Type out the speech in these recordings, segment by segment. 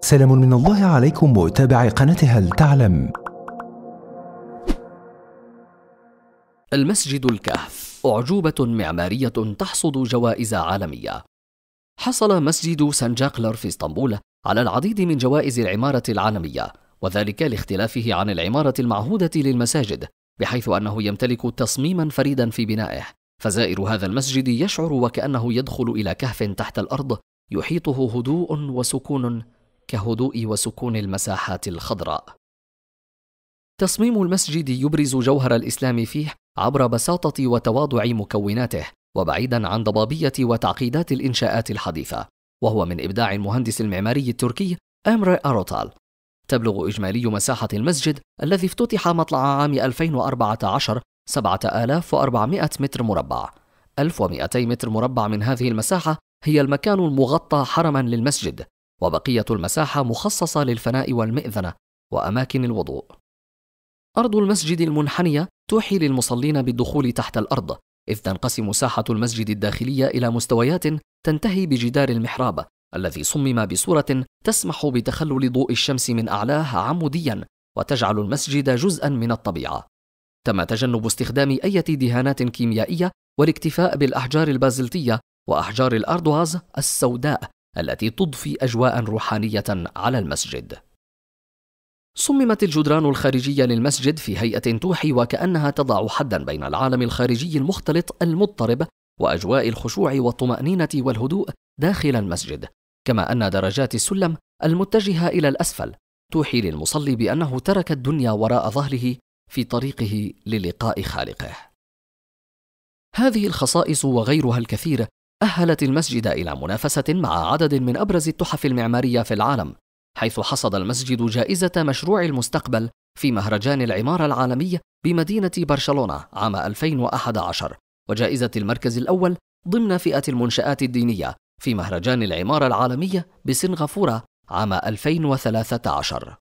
سلام من الله عليكم متابعي قناة هل تعلم المسجد الكهف أعجوبة معمارية تحصد جوائز عالمية. حصل مسجد سانجاقلر في إسطنبول على العديد من جوائز العمارة العالمية وذلك لاختلافه عن العمارة المعهودة للمساجد بحيث أنه يمتلك تصميما فريدا في بنائه. فزائر هذا المسجد يشعر وكأنه يدخل إلى كهف تحت الأرض يحيطه هدوء وسكون كهدوء وسكون المساحات الخضراء. تصميم المسجد يبرز جوهر الإسلام فيه عبر بساطة وتواضع مكوناته وبعيدا عن ضبابية وتعقيدات الإنشاءات الحديثة وهو من إبداع المهندس المعماري التركي أمر اروتال تبلغ إجمالي مساحة المسجد الذي افتتح مطلع عام 2014 7400 متر مربع. 1200 متر مربع من هذه المساحة هي المكان المغطى حرما للمسجد. وبقية المساحة مخصصة للفناء والمئذنة وأماكن الوضوء أرض المسجد المنحنية توحي للمصلين بالدخول تحت الأرض، إذ تنقسم ساحة المسجد الداخلية إلى مستويات تنتهي بجدار المحراب، الذي صمم بصورة تسمح بتخلل ضوء الشمس من أعلاه عموديا، وتجعل المسجد جزءا من الطبيعة. تم تجنب استخدام أي دهانات كيميائية والاكتفاء بالأحجار البازلتية وأحجار الأردواز السوداء التي تضفي أجواء روحانية على المسجد. صممت الجدران الخارجية للمسجد في هيئة توحي وكأنها تضع حدا بين العالم الخارجي المختلط المضطرب وأجواء الخشوع والطمأنينة والهدوء داخل المسجد، كما أن درجات السلم المتجهة إلى الأسفل توحي للمصلي بأنه ترك الدنيا وراء ظهره في طريقه للقاء خالقه. هذه الخصائص وغيرها الكثير أهلت المسجد إلى منافسة مع عدد من أبرز التحف المعمارية في العالم، حيث حصد المسجد جائزة مشروع المستقبل في مهرجان العمارة العالمي بمدينة برشلونة عام 2011 وجائزة المركز الأول ضمن فئة المنشآت الدينية في مهرجان العمارة العالمية بسنغافورة عام 2013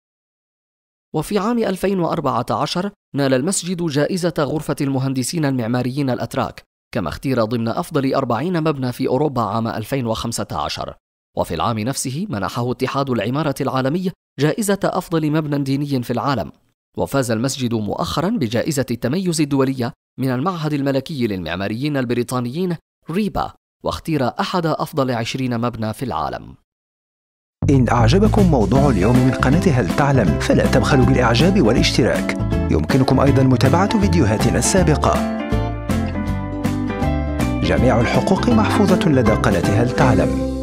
وفي عام 2014 نال المسجد جائزة غرفة المهندسين المعماريين الأتراك كما اختير ضمن أفضل أربعين مبنى في أوروبا عام 2015 وفي العام نفسه منحه اتحاد العمارة العالمي جائزة أفضل مبنى ديني في العالم. وفاز المسجد مؤخرا بجائزة التميز الدولية من المعهد الملكي للمعماريين البريطانيين ريبا واختير أحد أفضل عشرين مبنى في العالم. إن أعجبكم موضوع اليوم من قناة هل تعلم فلا تبخلوا بالإعجاب والاشتراك. يمكنكم أيضا متابعة فيديوهاتنا السابقة. جميع الحقوق محفوظة لدى قناة هل تعلم